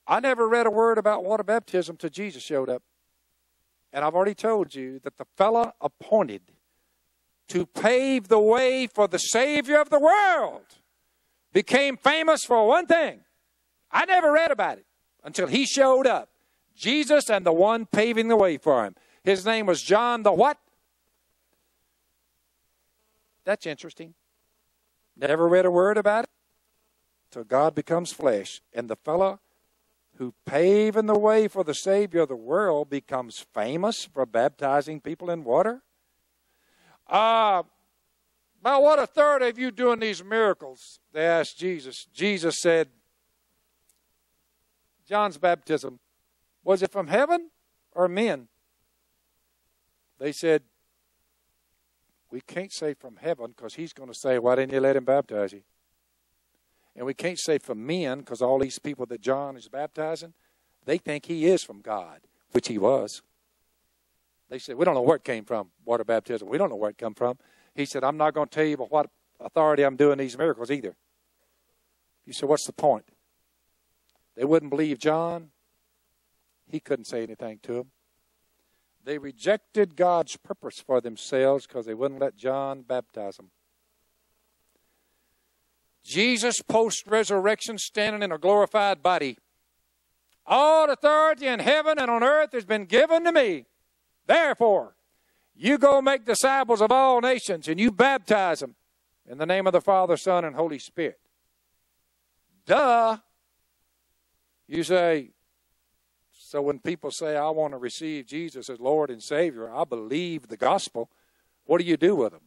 I never read a word about water baptism till Jesus showed up. And I've already told you that the fella appointed to pave the way for the Savior of the world became famous for one thing. I never read about it until he showed up. Jesus and the one paving the way for him. His name was John the what? That's interesting. Never read a word about it till God becomes flesh. And the fellow who paving the way for the Savior of the world becomes famous for baptizing people in water? Uh, by what authority have you doing these miracles? They asked Jesus. Jesus said, John's baptism, was it from heaven or men? They said, We can't say from heaven because he's going to say, Why didn't you let him baptize you? And we can't say from men because all these people that John is baptizing, they think he is from God, which he was. They said, We don't know where it came from, water baptism. We don't know where it come from. He said, I'm not going to tell you by what authority I'm doing these miracles either. You said, What's the point? They wouldn't believe John. He couldn't say anything to them. They rejected God's purpose for themselves because they wouldn't let John baptize them. Jesus, post resurrection, standing in a glorified body. All authority in heaven and on earth has been given to me. Therefore, you go make disciples of all nations and you baptize them in the name of the Father, Son, and Holy Spirit. Duh. You say, so when people say, I want to receive Jesus as Lord and Savior, I believe the gospel, what do you do with them?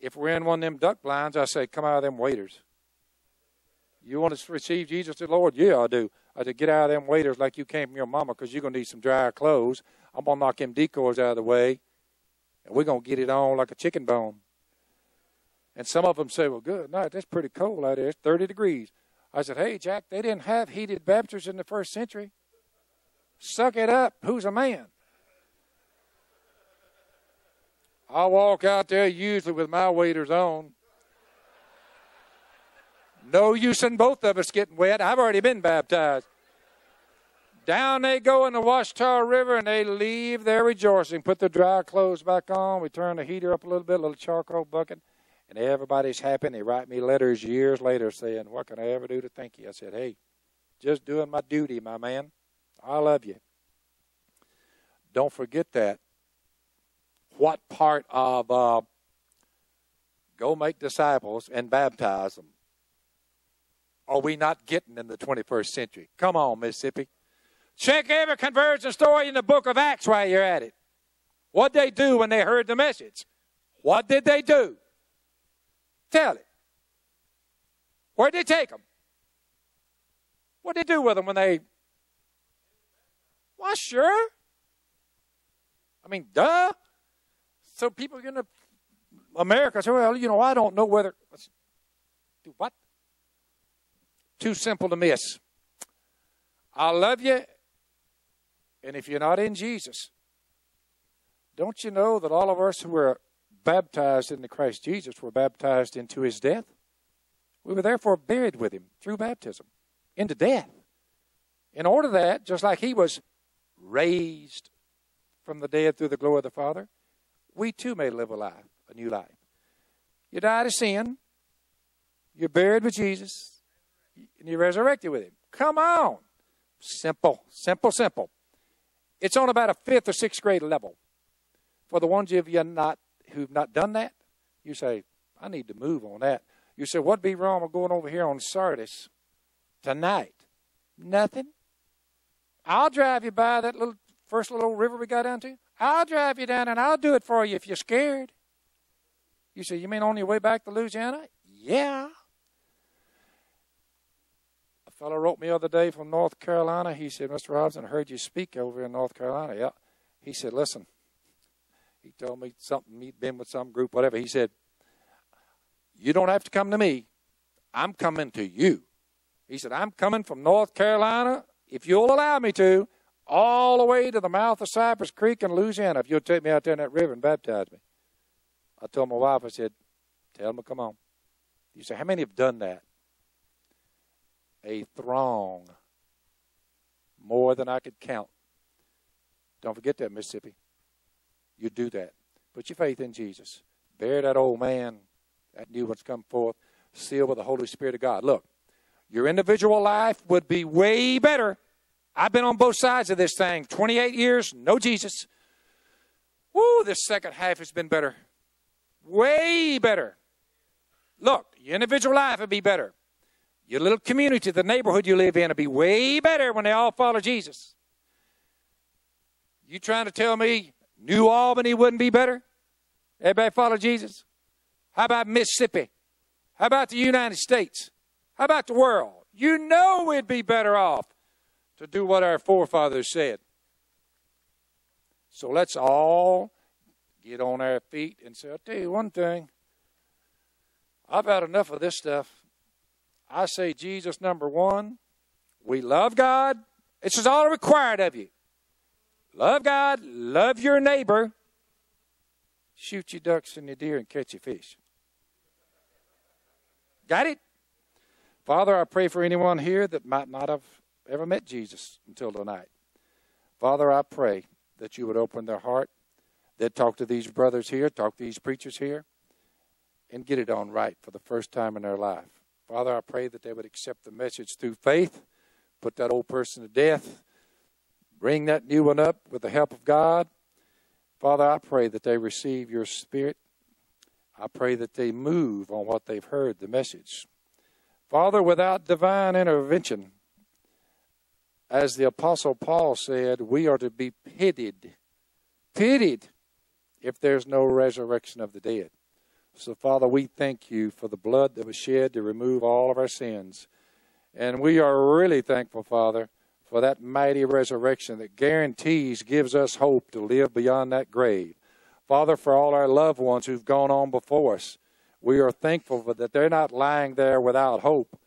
If we're in one of them duck blinds, I say, come out of them waders. You want to receive Jesus as Lord? Yeah, I do. I said, get out of them waders like you came from your mama because you're going to need some dry clothes. I'm going to knock them decoys out of the way, and we're going to get it on like a chicken bone. And some of them say, well, good night, that's pretty cold out there. It's 30 degrees. I said, hey, Jack, they didn't have heated baptisms in the first century. Suck it up. Who's a man? I walk out there usually with my waders on. No use in both of us getting wet. I've already been baptized. Down they go in the Ouachita River and they leave there rejoicing. Put the dry clothes back on. We turn the heater up a little bit, a little charcoal bucket, and everybody's happy. And they write me letters years later saying, What can I ever do to thank you? I said, Hey, just doing my duty, my man. I love you. Don't forget that. What part of uh, go make disciples and baptize them are we not getting in the 21st century? Come on, Mississippi. Check every conversion story in the book of Acts while you're at it. What they do when they heard the message? What did they do? Tell it. Where'd they take them? What did they do with them when they? Well, sure. I mean, duh. So people in America say, well, you know, I don't know whether. Do what? Too simple to miss. I love you and if you're not in Jesus, don't you know that all of us who were baptized into Christ Jesus were baptized into his death? We were therefore buried with him through baptism into death. In order that, just like he was raised from the dead through the glory of the Father, we too may live a life, a new life. You died of sin, you're buried with Jesus, and you're resurrected with him. Come on. Simple, simple, simple. It's on about a fifth or sixth grade level. For the ones of you not who've not done that, you say, I need to move on that. You say, what'd be wrong with going over here on Sardis tonight? Nothing. I'll drive you by that little first little river we got down to. I'll drive you down and I'll do it for you if you're scared. You say, you mean on your way back to Louisiana? Yeah A fellow wrote me the other day from North Carolina. He said, Mr. Robertson, I heard you speak over in North Carolina. Yeah. He said, listen, he told me something, he'd been with some group, whatever. He said, you don't have to come to me. I'm coming to you. He said, I'm coming from North Carolina, if you'll allow me to, all the way to the mouth of Cypress Creek in Louisiana, if you'll take me out there in that river and baptize me. I told my wife, I said, tell them to come on. You say, how many have done that? a throng, more than I could count. Don't forget that, Mississippi. You do that. Put your faith in Jesus. Bear that old man, that new one's come forth, sealed with the Holy Spirit of God. Look, your individual life would be way better. I've been on both sides of this thing. 28 years, no Jesus. Woo, this second half has been better. Way better. Look, your individual life would be better. Your little community, the neighborhood you live in, would be way better when they all follow Jesus. You trying to tell me New Albany wouldn't be better? Everybody follow Jesus? How about Mississippi? How about the United States? About the world? You know we'd be better off to do what our forefathers said. So let's all get on our feet and say, I'll tell you one thing. I've had enough of this stuff. I say Jesus number one. We love God. This is all required of you. Love God, love your neighbor, shoot your ducks and your deer and catch your fish. Got it? Father, I pray for anyone here that might not have ever met Jesus until tonight. Father, I pray that you would open their heart. They'd talk to these brothers here, talk to these preachers here, and get it on right for the first time in their life. Father, I pray that they would accept the message through faith, put that old person to death, bring that new one up with the help of God. Father, I pray that they receive your spirit. I pray that they move on what they've heard, the message. Father, without divine intervention, as the Apostle Paul said, we are to be pitied. Pitied if there's no resurrection of the dead. So, Father, we thank you for the blood that was shed to remove all of our sins. And we are really thankful, Father, for that mighty resurrection that guarantees, gives us hope to live beyond that grave. Father, for all our loved ones who've gone on before us, We are thankful that they're not lying there without hope.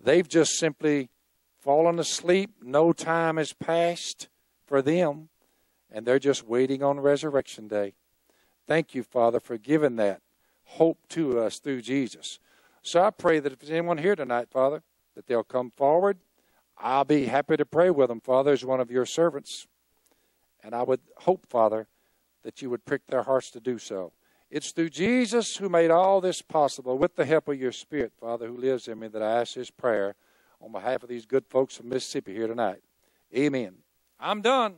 They've just simply fallen asleep. No time has passed for them, and they're just waiting on resurrection day. Thank you, Father, for giving that hope to us through Jesus. So I pray that if there's anyone here tonight, Father, that they'll come forward. I'll be happy to pray with them, Father, as one of your servants. And I would hope, Father, that you would prick their hearts to do so. It's through Jesus who made all this possible with the help of your Spirit, Father, who lives in me, that I ask this prayer on behalf of these good folks from Mississippi here tonight. Amen. I'm done.